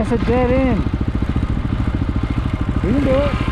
That's a dead end. We can do it.